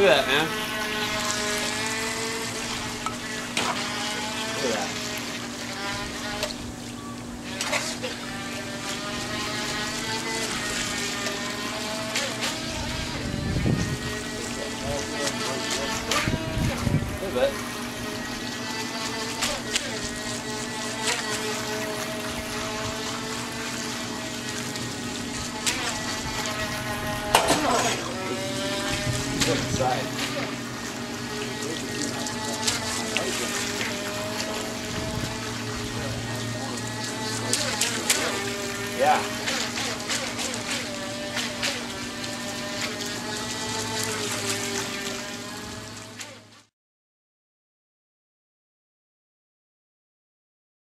Look at that, man. Look at that. A little bit. Inside. Yeah.